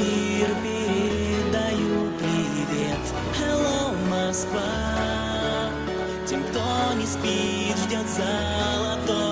эфир передаю привет. Hello, Москва. Тем, кто не спит, ждет золотой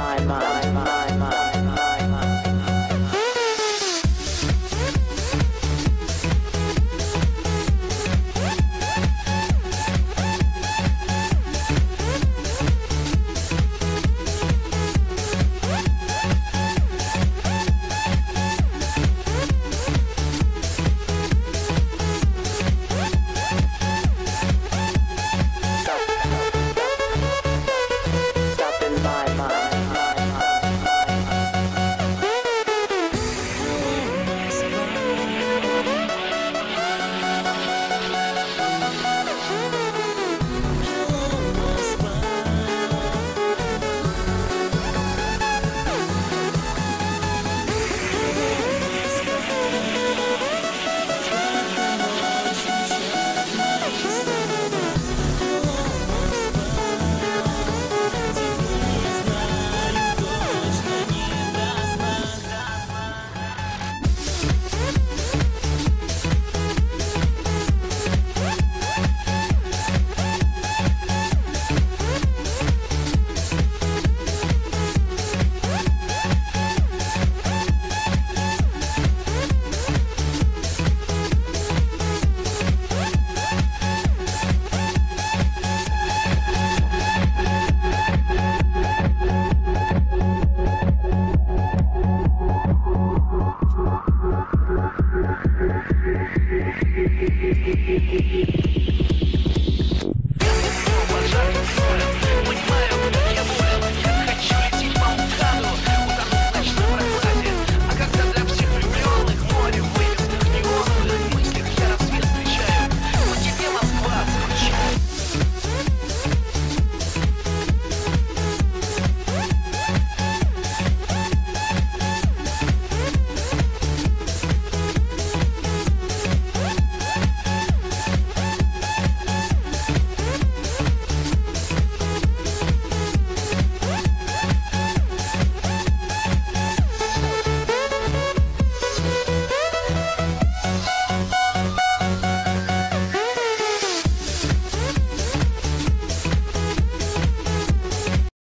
my mind.